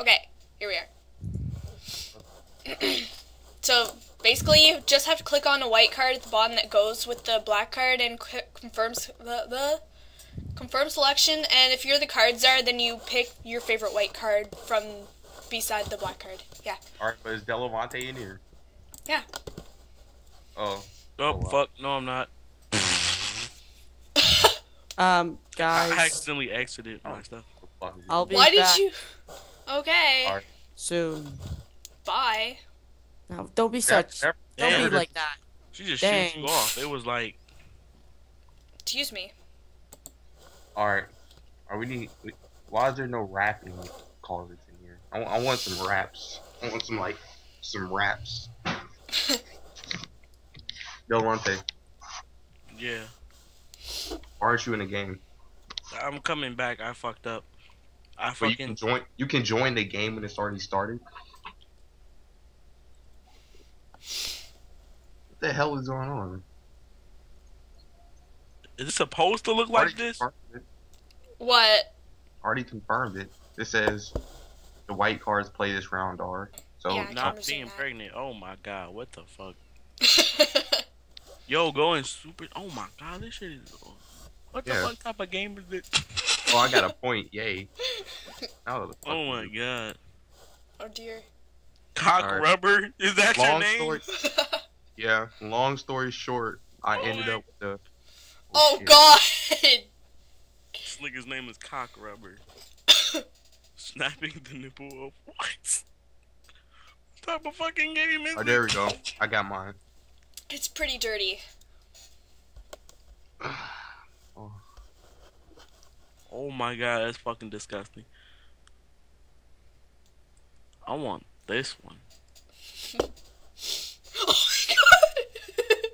Okay, here we are. so basically, you just have to click on a white card at the bottom that goes with the black card and c- confirms the, the confirm selection. And if you're the card czar, then you pick your favorite white card from beside the black card. Yeah. Alright, but is Delavante in here? Yeah. Oh. Oh, wow. fuck. No, I'm not. Um, guys. I guys, accidentally exited my stuff. what the fuck is I'll be Why did you? Okay. Alright. soon. Bye. Now, don't be Never- such. never- Don't Damn. be like that. She just Dang. shoots you off. It was like, Excuse me. Alright. Are we need? Why is there no rapping cards in here? I, I want some raps. I want some like some raps. Delronte, yeah. why aren't you in the game? I'm coming back. I fucked up. I But you can join. You can join the game when it's already started. What the hell is going on? Is it supposed to look like this? What? Already confirmed it. It says the white cards play this round are. So Yeah. Not being that. pregnant. Oh my god. What the fuck? Yo, going super. Oh my god. This shit is. What the Yeah. fuck type of game is this? Oh, I got a point. Yay. Now the fuck Oh my god. oh dear. Cock Alright. rubber? Is that your name? story. Yeah. Long story short, I Oh ended my- up with the. oh, oh shit. god. This nigga's name is Cock Rubber. Snapping the nipple of what? What type of fucking game is Oh, this? there we go. I got mine. it's pretty dirty. oh, Oh my god, that's fucking disgusting. I want this one. Oh my god.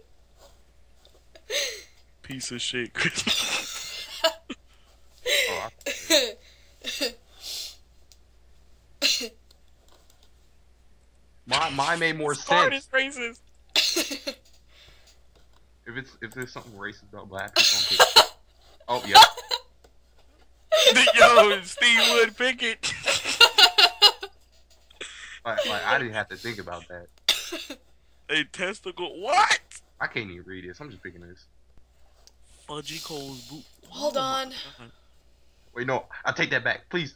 Piece of shit. oh, I- my, mine made more Start sense. racist. If it's if there's something racist about black people, Oh yeah. Yo, Steve Wood Pickett. Like, like I didn't have to think about that. A testicle. What? I can't even read this. I'm just picking this. Fudgy Cole's boot. Hold Oh on. Wait, no. I take that back, please.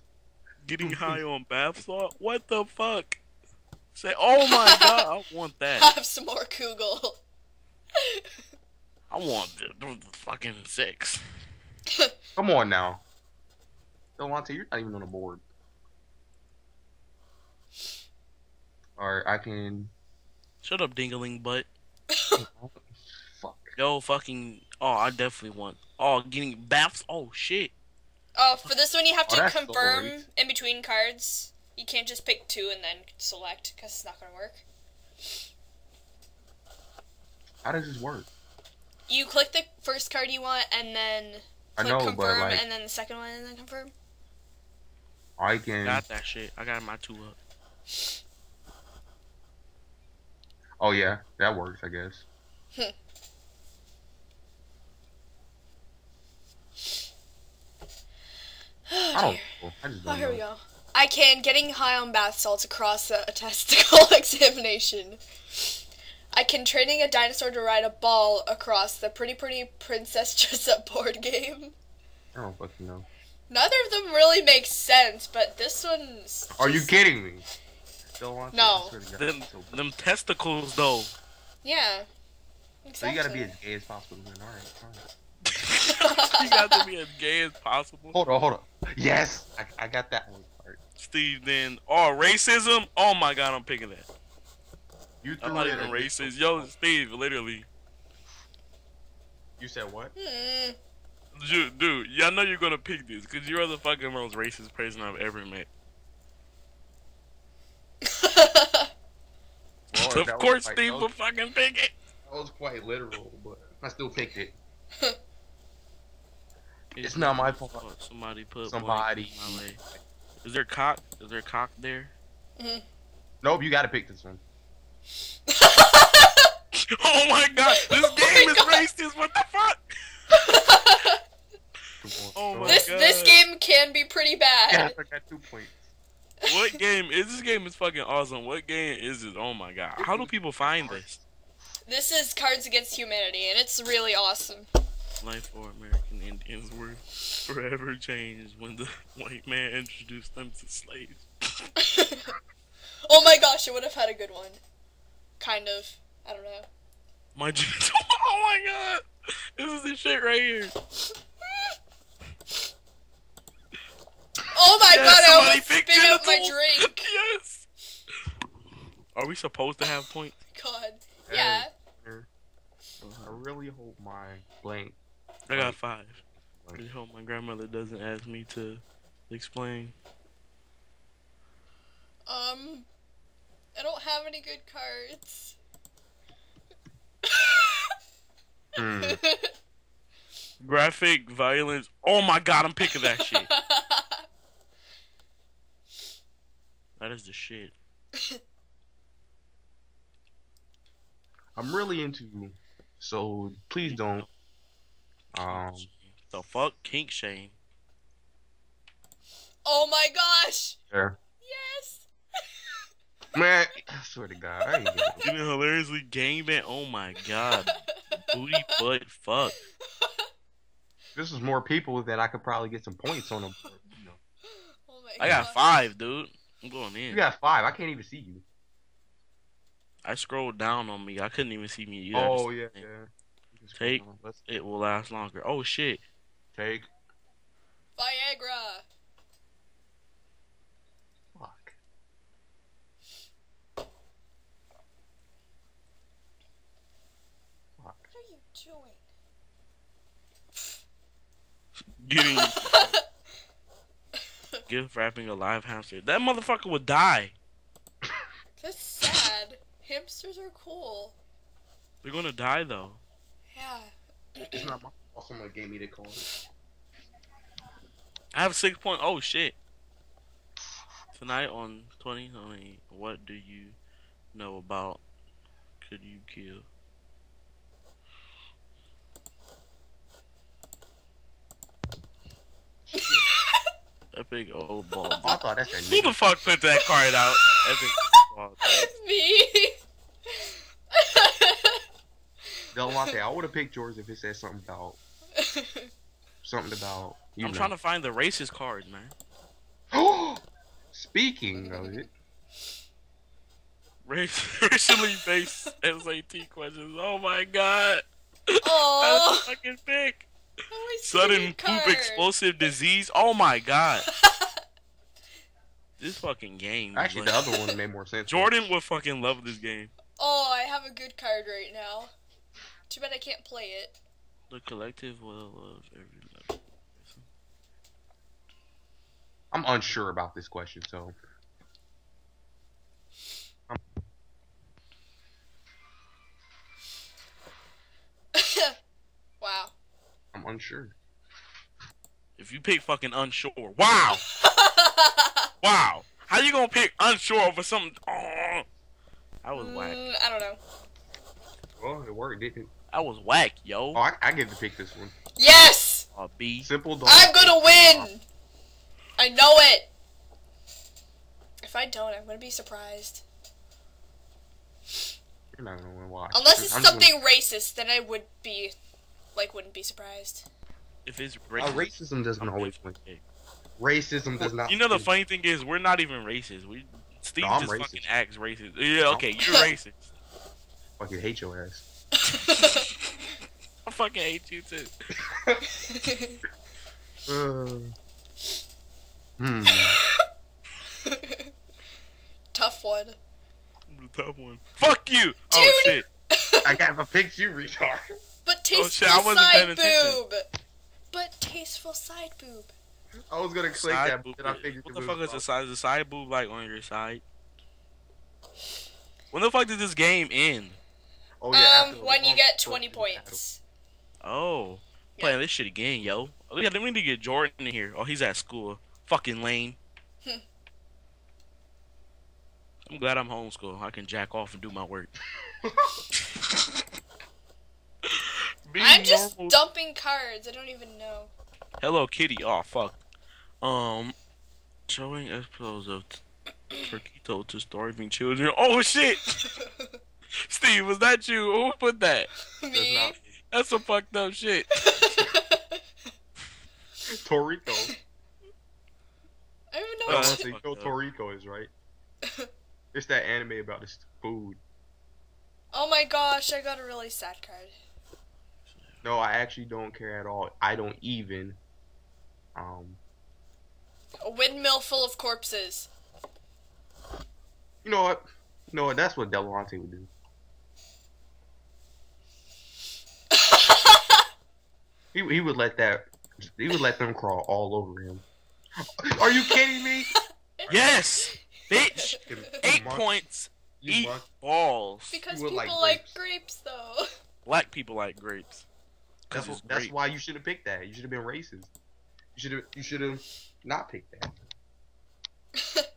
Getting high on bath salt? What the fuck? Say, oh my god, I want that. Have some more Kugel. I want the, the fucking six. Come on now. Delonte, you're not even on the board. Alright, I can. Shut up, dingling butt. Fuck. Yo, fucking. Oh, I definitely want. Oh, getting baths. Oh shit. Oh, for this one you have Oh, to that's confirm alright. in between cards. You can't just pick two and then select because it's not gonna work. How does this work? You click the first card you want and then I click know, but confirm like, and then the second one and then confirm. I can. Got that shit. I got my two up. Oh yeah, that works, I guess. Oh, I don't oh, dear. know. I just Oh, don't here know. we go. I can getting high on bath salts across a, a testicle examination. I can training a dinosaur to ride a ball across the Pretty Pretty Princess Dress Up board game. I don't fucking know. Neither of them really make sense, but this one's. Are you kidding me? Delonte, No. I swear to Them, so- them testicles though. Yeah. So you gotta be as gay as possible then. Alright, fine. you got to be as gay as possible. Hold on, hold on. Yes! I, I got that one part. Steve, then. Oh, racism. Oh my god, I'm picking that. You I'm not it even racist. Yo, Steve, literally. You said what? Hmm. Dude, dude, yeah, I know you're gonna pick this because you're the fucking most racist person I've ever met. Well, of course, quite- Steve that will fucking pick it. that was quite literal, but I still picked it. It's not my fault. Oh, Somebody put Somebody. in my way. Is there cock? Is there cock there? Mm-hmm. Nope, you gotta pick this one. Oh my god, this Oh game is God. racist. What the fuck? Oh my this God. this game can be pretty bad. Yes, I got two points. what game is this game is fucking awesome. What game is it? Oh my god. How do people find this? This is Cards Against Humanity, and it's really awesome. Life for American Indians were forever changed when the white man introduced them to slaves. oh my gosh, it would have had a good one. Kind of. I don't know. My. Oh my god. This is the shit right here. Oh my Yes, god, I somebody almost picked spit out my drink. yes. Are we supposed to have points? God. Yeah. I really hope my blank. I got five. I hope my grandmother doesn't ask me to explain. Um, I don't have any good cards. Hmm. Graphic violence. Oh my god, I'm picking that shit. That is the shit. I'm really into. you, So please don't. Um. The fuck? Kink shame. oh my gosh! There. Yes! Man, I swear to God, I ain't getting it. Getting hilariously gangbang. Oh my god. Booty butt fuck. This is more people that I could probably get some points on them. You, know. Oh my I got five, dude. I'm going in. you got five. I can't even see you. I scrolled down on me. I couldn't even see me. Oh, you oh yeah, yeah. Take- hold on. Let's It will last longer. Oh shit. take. Viagra. Fuck. Fuck. What are you doing? Getting gift wrapping a live hamster. That motherfucker would die. That's sad. Hamsters are cool. They're gonna die though. Yeah. It's not my fault someone gave me the card. I have six point. Oh shit. Tonight on twenty twenty, what do you know about? Could you kill? Epic old ball. Oh, I thought that's a Who the fuck put that card out? Epic ball. Me. Delmonte, I would have picked yours if it said something about something about you I'm know. trying to find the racist cards, man. Speaking of it, Race, racially based SAT questions. Oh my god. Oh. That's a fucking pick. I see Sudden poop explosive disease. Oh my god. this fucking game. actually like- the other one made more sense. Jordan would fucking love this game. Oh, I have a good card right now. Too bad I can't play it. The collective will of every level. I'm unsure about this question, so I'm. If you pick fucking unsure, wow, wow. How you gonna pick unsure over something? Oh, I was whack. Mm, I don't know. Well, it worked, didn't it? I was whack, yo. Oh, I, I get to pick this one. Yes! Uh, B. Simple dog. I'm gonna win! I know it! If I don't, I'm gonna be surprised. You're not gonna win. Why? Unless it's I'm just something racist, then I would be, like, wouldn't be surprised. If it's Gonna, uh, racism doesn't I'm always win. pick. Racism does not. You know the win. funny thing is, we're not even racist. We Steve No, I'm just racist. fucking acts racist. Yeah, okay, you're racist. Fucking hate your ass. I fucking hate you too. Uh, hmm. Tough one. The tough one. Fuck you. Oh shit. I got my pick you, retard. But Oh, tasteful shit, I wasn't side boob. But tasteful side boob. I was gonna click Side that, boob. but I figured What the fuck is the off. size? The side boob like on your side? When the fuck did this game end? Oh, yeah, um, when you get 20 points. Oh, playing this shit again, yo. Oh, yeah, we need to get Jordan in here. Oh, he's at school. Fucking lame. Hmm. I'm glad I'm homeschooled. I can jack off and do my work. I'm just normal. dumping cards. I don't even know. Hello Kitty. Oh fuck. Um, showing explosive. Turkito to starving children. Oh shit! Steve, was that you? Who put that? Me. not- That's some fucked up shit. Toriko. I don't even know Uh, what don't to- think fucked no up. Toriko is right. It's that anime about this food. Oh my gosh, I got a really sad card. No, I actually don't care at all. I don't even. Um, A windmill full of corpses. you know what? You know what? That's what Delonte would do. He he would let that. He would let them crawl all over him. Are you kidding me? Yes, bitch. Eight points. you Eat mon- balls. because people like like grapes, though. Black people like grapes. That's, Cause it's what, that's why you should have picked that. You should have been racist. You should have. You should have not picked that.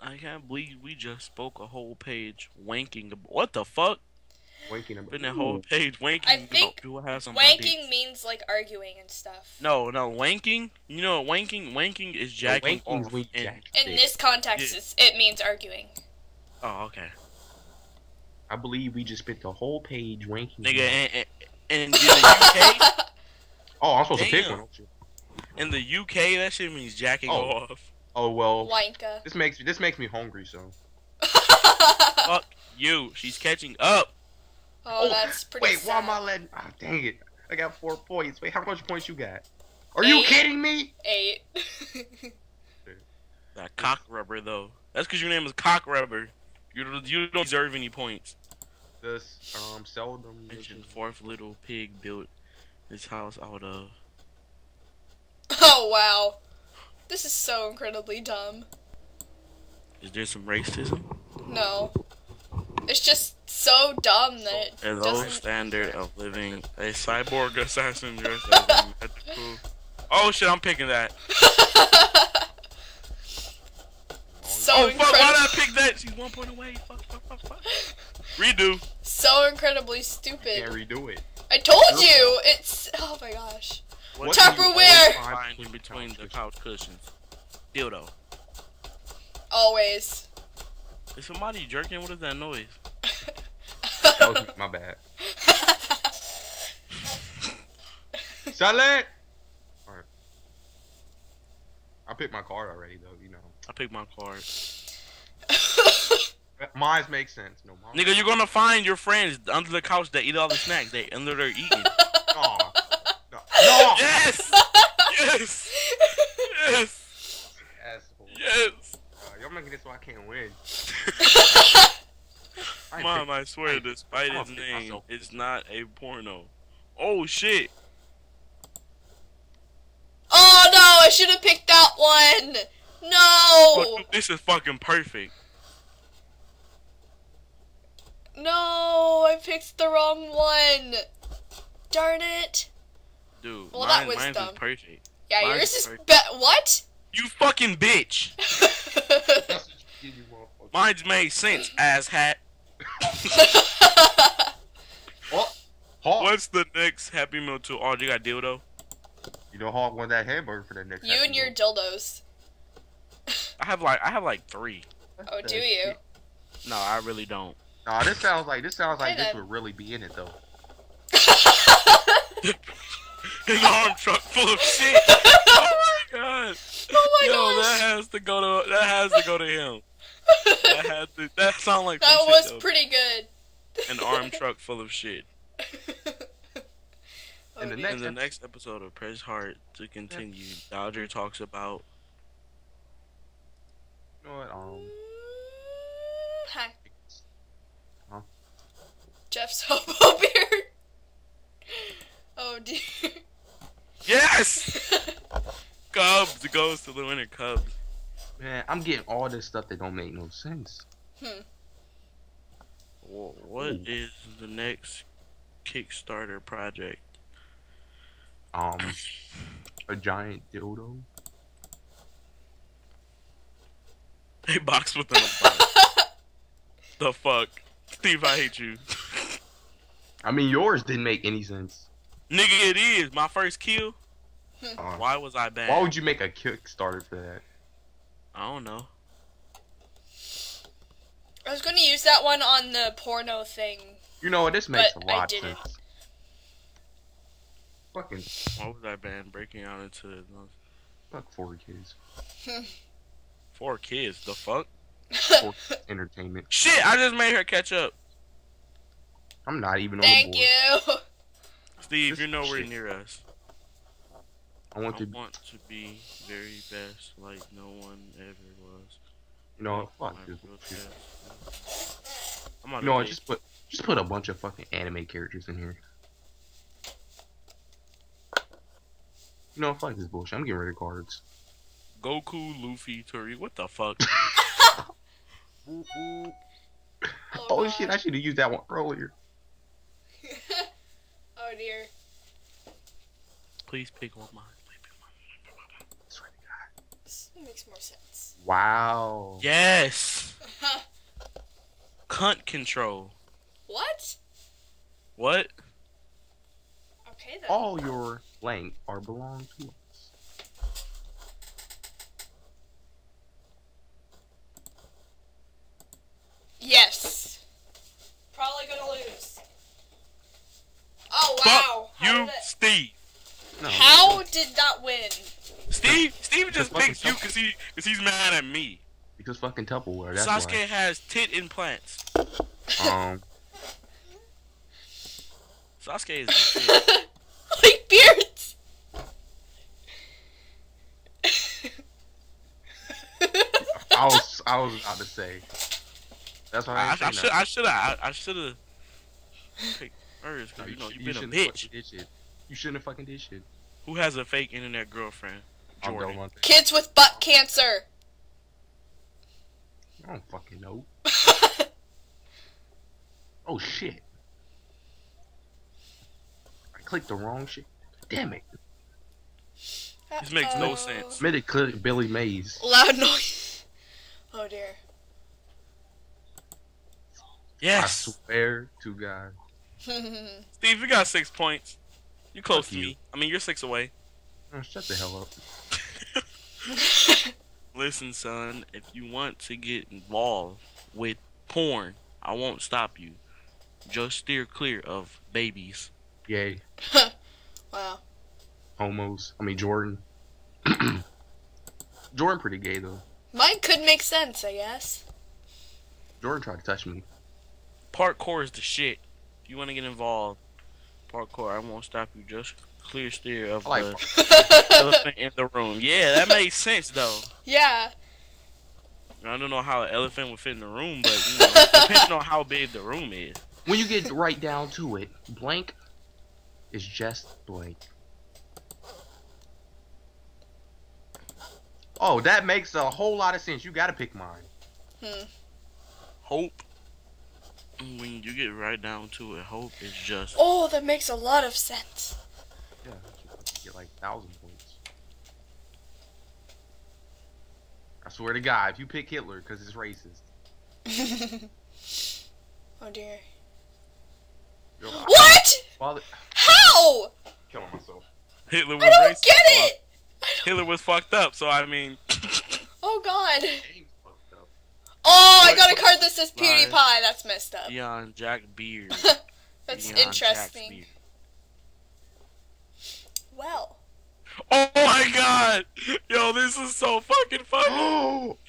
I can't believe we just spoke a whole page wanking. What the fuck? Winking about. Been that whole page wanking. I about think people have some Wanking means like arguing and stuff. No, no, wanking. You know what wanking? Wanking is jacking Wanking's off. when you jack In dick. this context, Yeah. it means arguing. Oh, okay. I believe we just spent the whole page wanking. Nigga, and, and, and in the UK, Oh, I'm supposed to pick one. aren't you? in the UK, that shit means jacking Oh. off. Oh well. Wanka. This makes me this makes me hungry. So. Fuck you. She's catching up. Oh, that's pretty Wait, why am I letting? Ah, dang it! I got four points. Wait, how much points you got? Are you kidding me? Eight. That cock rubber though. That's because your name is cock rubber. You don't, you don't deserve any points. This um seldom. Mention fourth little pig built his house out of. oh wow. This is so incredibly dumb. Is there some racism? No. It's just so dumb that it A low doesn't. standard of living. A cyborg assassin dressed as a medical. Oh shit! I'm picking that. so oh fuck! Why did I pick that? She's one point away. Fuck! Fuck! Fuck! Fuck! Redo. So incredibly stupid. Can't stupid. redo it. I told you. It's. Oh my gosh. What Tupperware. do you always find Find in between the couch cushions. Dildo. Always. Is somebody jerking? What is that noise? That was oh, my bad. Silent. All right. I picked my card already, though. You know, I picked my card. Mine makes sense. No, mine. Nigga, you're gonna find your friends under the couch that eat all the snacks. They under there eating. Aw. No. no. yes. Yes. Yes. Asshole. Yes. Uh, y'all making this so I can't win. I Mom, I swear, I- despite I'll its name, myself. it's not a porno. Oh shit. oh no! I should have picked that one. No. Look, this is fucking perfect. No, I picked the wrong one. Darn it. Dude, Well, that was mine's dumb. is perfect. Yeah, Mine's yours is perfect. be- what? You fucking bitch. That's what you did, you motherfucker. Mine's made sense, ass hat. Oh, Hawk. What's the next Happy Meal to all you got dildo? You know, Hawk won that hamburger for the next. you and your episode. dildos. I have like I have like three. Oh, do you? No, I really don't. Nah, this sounds like this sounds like Hey, this would really be in it though. His arm truck full of shit. Oh my god. Oh my Yo, gosh. that has to go to that has to go to him. That had to that sound like That was shit, pretty good. an arm truck full of shit. Oh, And the dear. In the Next next episode of Press Heart to continue, Dodger talks about You know what? Um, Hi. Huh? Jeff's hobo beard. Oh dear. Yes! Cubs goes to the winner Cubs. man, I'm getting all this stuff that don't make no sense. Wha- What Ooh. is the next Kickstarter project? Um, a giant dildo. They box within a box. the fuck? Steve, I hate you. I mean, yours didn't make any sense. Nigga, it is my first kill. Uh, Why was I bad? why would you make a Kickstarter for that? I I don't know. I was gonna use that one on the porno thing. You know what? This makes But a I lot of didn't. sense. Fucking What was I banned? breaking out into fuck four kids. four kids? The fuck? Four entertainment. Shit! I just made her catch up. I'm not even on Thank the board. you. Steve, you're nowhere near us. I want I to, want to be very best, like no one ever was. you know, My fuck this real I'm on You know a what? date. Just put, just put a bunch of fucking anime characters in here. You know, fuck this bullshit. I'm getting rid of cards. Goku, Luffy, Tori. What the fuck? Oh, shit! I should have used that one earlier. Oh dear. Please pick one mine. Please pick one. Swear to God. This makes more sense. Wow. Yes. Cunt control. what? What? Okay then. All your length are belong to us. Yes. Probably gonna lose. Oh Fuck wow. How you, did it- Steve. No. How did that win? Steve. Steve just fucking picks you because he because he's mad at me. Because fucking Tupperware. That's Sasuke has tit implants. why. Um. Sasuke is like beards. I was I was about to say. That's why I, I, I should. I should have I, I should have picked hers No, because you know sh- you've been a shouldn't bitch. fucking did shit. You shouldn't have fucking did shit. Who has a fake internet girlfriend? Jordan. Kids with butt cancer. I don't fucking know. Oh shit. I clicked the wrong shit. Damn it. This makes no Uh-oh. sense. Made it click Billy Mays. Loud noise. Oh dear. Yes. I Yes, swear to God. Steve, you got six points. You're close Fuck to you. me. I mean, you're six away. Oh, shut the hell up. Listen, son, if you want to get involved with porn, I won't stop you. Just steer clear of babies. Yay. wow. Homos. I mean Jordan. Jordan pretty gay though. Mine could make sense, I guess. Jordan tried to touch me. Parkour is the shit. If you want to get involved, parkour, I won't stop you. Just clear steer of like the elephant in the room. Yeah, that makes sense though. yeah. I don't know how an elephant would fit in the room, but you know, depending on how big the room is. When you get right down to it, blank is just blank. Oh, that makes a whole lot of sense. You gotta pick mine. Hmm. Hope. When you get right down to it, hope is just Oh, that makes a lot of sense. Yeah, you get like thousand points. I swear to God, if you pick Hitler because it's racist, oh dear. you're What? Father, How? killing myself. Hitler was I don't racist. get it. I don't- Hitler was fucked up, so I mean, Oh god. Game's fucked up. Oh, I got a card that says PewDiePie. That's messed up. Dion Jack Beard. That's Dion interesting. beard. Well. Oh my god! Yo, this is so fucking funny.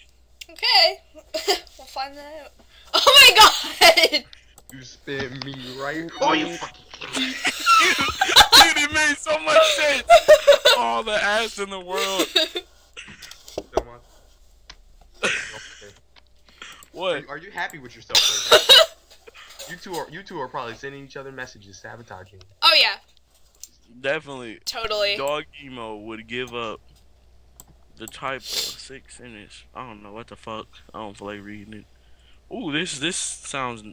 Okay. we'll find that out. Oh my god! you spin me right. Oh, you fucking. Dude, it made so much sense. All the ass in the world. Kill my- What? Are you happy with yourself? right you two are you two are probably sending each other messages, sabotaging. oh yeah, Definitely. totally. Dog emo would give up the type of six inch. I don't know what the fuck. I don't feel like reading it. Ooh, this this sounds.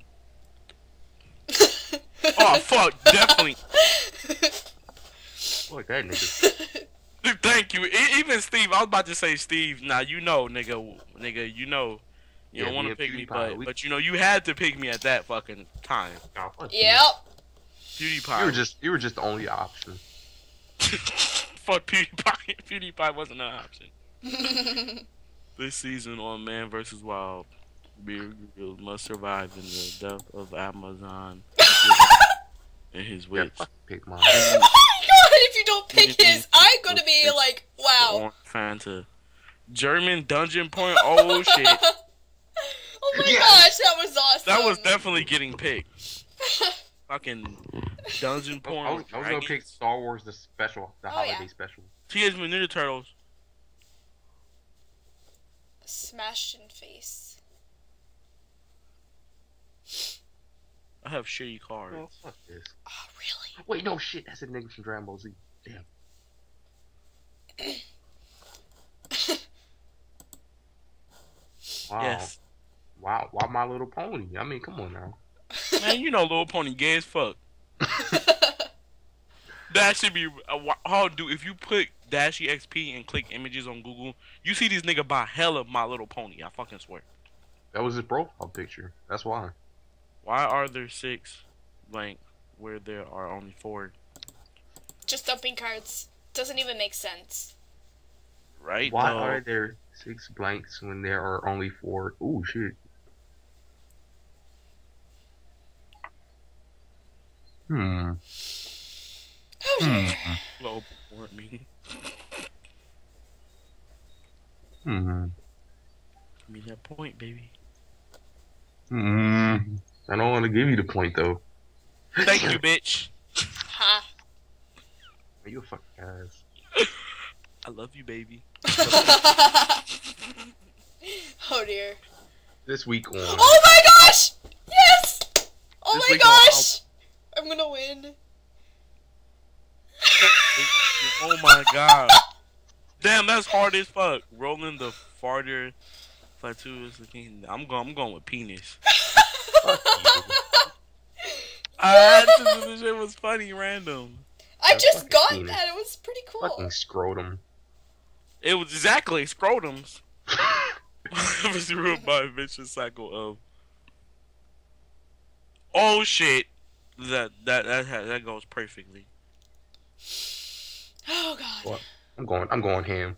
Oh fuck! Definitely. Look that nigga. Thank you. E- even Steve, I was about to say Steve. Now you know, nigga, nigga, you know, you Yeah, don't want to and pick me, but we- but you know, you had to pick me at that fucking time. Nah, fuck yep. PewDiePie. You were just you were just the only option. fuck PewDiePie. PewDiePie wasn't an option. This season on Man vs. Wild, Bear Grylls must survive in the depth of Amazon and his Yeah, pick mine. Oh my god, if you don't pick his, I'm gonna be like, wow. On Fanta. German Dungeon Point. Oh shit. Oh my Yeah. gosh, that was awesome. That was definitely getting picked. Fucking Dungeon I was, I was gonna pick Star Wars the special, the Oh, holiday yeah. special. Teenage Mutant Ninja Turtles. Smashed in face. I have shitty cards. Oh, fuck this. Oh, really? Wait, no shit. That's a nigga from Dragon Ball Z. Damn. Wow. Yes. Wow. Why My Little Pony? I mean, come on now. Man, you know Little Pony gay as fuck. That should be uh, wha- how do if you put DashieXP and click images on Google, you see these nigga buy hella My Little Pony. I fucking swear. That was his profile picture. That's why. Why are there six blank where there are only four? Just dumping cards. Doesn't even make sense. Right? Why though? are there six blanks when there are only four? Ooh, shit. Hmm. Oh, dear. Low support me. Hmm. Give me that point, baby. Hmm. I don't want to give you the point though. Thank you, bitch. Ha. You a fucking ass. I love you, baby. oh dear. This week on. Oh my gosh! Yes! Oh This my week on- gosh! I'm gonna win. oh my god. Damn, that's hard as fuck. Rolling the farther plateau is the king. I'm going. I'm going with penis. Fuck you. Ah, this, this shit was funny, random. I Yeah, just got penis. that. It was pretty cool. Fucking scrotum. It was exactly scrotums. was ruled by a vicious cycle of. Oh shit! That that that ha- that goes perfectly. Oh god. What? I'm going. I'm going ham.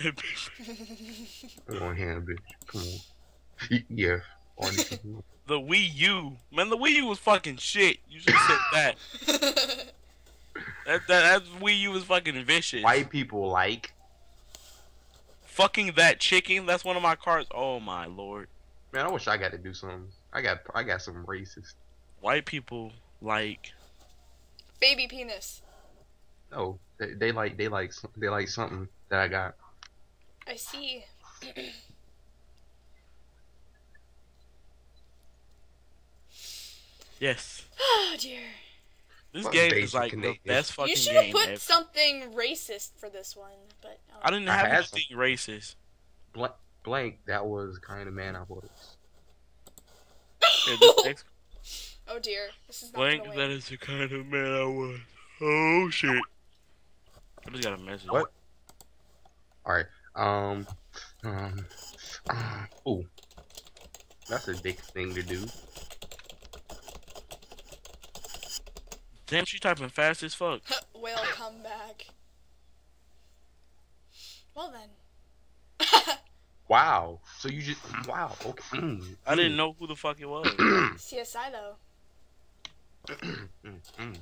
I'm going ham, bitch. Come on. Yeah. Oh, the Wii U, man, the Wii U was fucking shit. You should have said that. That that that Wii U was fucking vicious. White people like. Fucking that chicken. That's one of my cards. Oh my lord. Man, I wish I got to do something. I got. I got some racist. White people like. Baby penis. No, they, they like. They like. They like something that I got. I see. Yes. Oh dear. This Fuck game is basic like the best fucking game. you should have put ever. something racist for this one, but oh. I didn't I have had some. anything racist. Blank. Blank. That was kind of man I was. Yeah, this next oh dear, this is not blank, gonna that win. is the kind of man I was. Oh shit. I just got a message. What? All right. Um. Um. uh, ooh. That's a dick thing to do. Damn, she typing fast as fuck. will come back. Well then. Wow. So you just. Wow. Okay. Mm, I didn't know who the fuck it was. CSI though. mm, mm.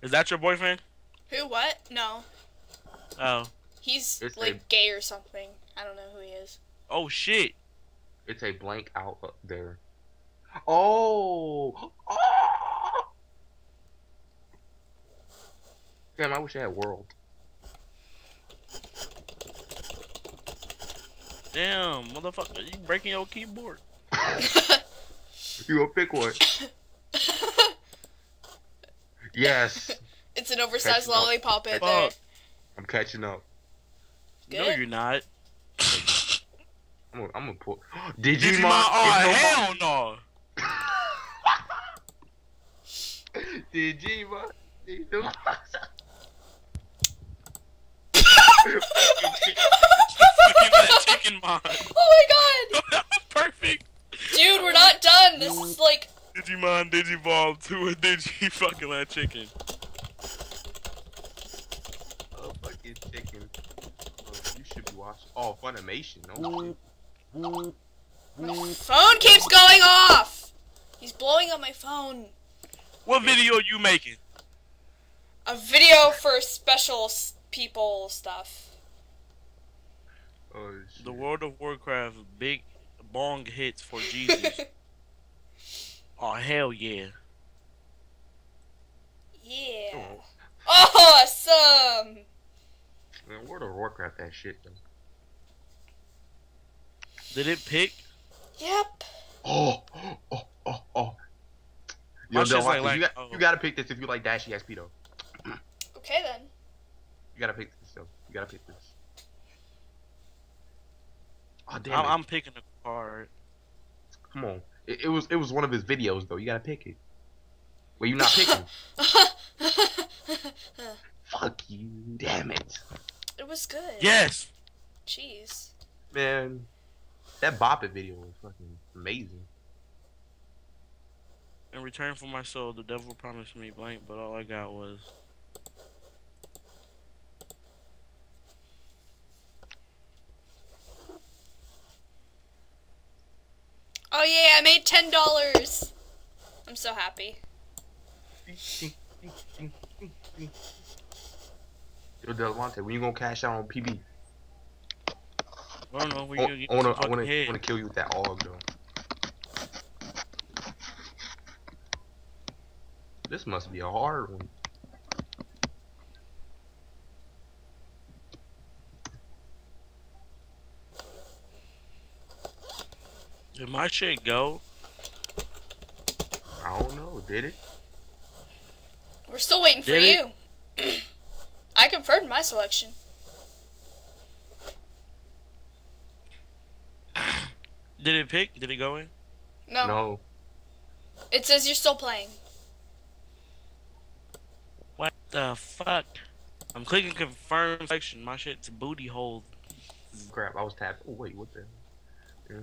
Is that your boyfriend? Who? What? No. Oh. He's It's like a- gay or something. I don't know who he is. Oh shit. It's a blank out up there. Oh. oh! Damn, I wish I had world. Damn, motherfucker, you breaking your keyboard. You a pick one. Yes. It's an oversized Catching up. lollipop in Catching there. I'm catching up. No, you're not. I'm gonna, I'm gonna pull. Digimon. Digimon, oh It's hell no. no- Digimon. Digimon. Fucking that chicken mod. Oh my god! that was perfect. Dude, we're not done. This is like. Digimon Digivolve to a Digi fucking that chicken. Oh, fucking chicken. Oh, you should be watching. Oh, Funimation. Oh, shit. Phone keeps going off. He's blowing up my phone. What video are you making? A video for special people stuff. Oh, shit. The World of Warcraft big bong hits for Jesus. oh hell yeah! Yeah. Oh, Awesome. man, World of Warcraft, that shit though. Did it pick? Yep. Oh, oh, oh, oh. Yo, shit's Del like- like- you, got, oh. you gotta pick this if you like DashieXP though. Okay then. You gotta pick this though. You gotta pick this. Oh damn I'm, it. I'm picking a card. Come on. It, it was it was one of his videos though. You gotta pick it. Well, you not picking. Fuck you. Damn it. it was good. Yes. Jeez. Man. That Bop It video was fucking amazing. In return for my soul, the devil promised me blank, but all I got was Oh yeah, I made ten dollars. I'm so happy. Yo, Delmonte, when you gonna cash out on PB? I don't know. We I gonna get wanna, I wanna, head. wanna kill you with that AUG though. This must be a hard one. Did my shit go? I don't know. Did it? We're still waiting for Did you. I confirmed my selection. Did it pick? Did it go in? No. No. It says you're still playing. What the fuck? I'm clicking confirm selection. My shit's booty hole. Crap, I was tapped. Oh wait, what the? hell?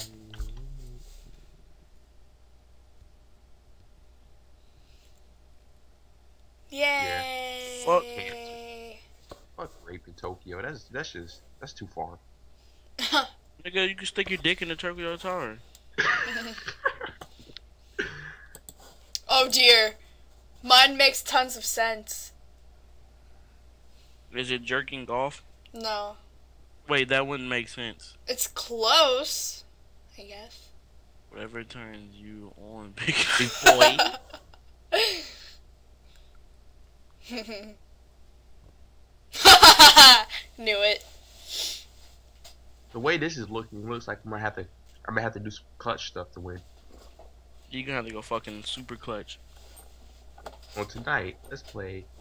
Yay. Fuck cancer. Fuck rape in Tokyo. That's that's just that's too far. Nigga, you can stick your dick in the Tokyo Tower. oh dear. Mine makes tons of sense. Is it jerking off? No. Wait, that wouldn't make sense. It's close. I guess. Whatever turns you on, big Big boy. Knew it. the way this is looking, looks like I'm gonna have to. I'm gonna have to do some clutch stuff to win. You're gonna have to go fucking super clutch. Well, tonight, let's play.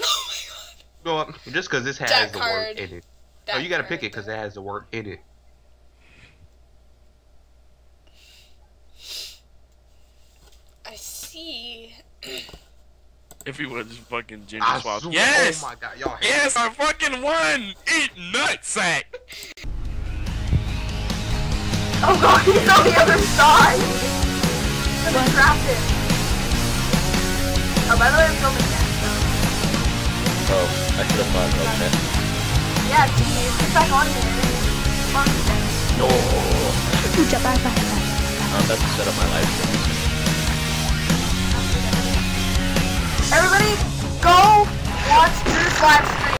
Oh my god. Go up just because this has That the card. word in it. Oh, that oh, you gotta card. pick it because it has the word in it. I see. Everyone's just fucking gender I swap. swear- Yes! Oh my god, y'all. Yes, I fucking won! Eat nutsack! Oh god, he's on the other side! I'm gonna trap him. Oh, by the way, I'm filming that. Oh, I should have thought, okay. Yeah, geez, get back on here. Fuck that. Um, that's to set up my live stream. Everybody, go watch Drew's live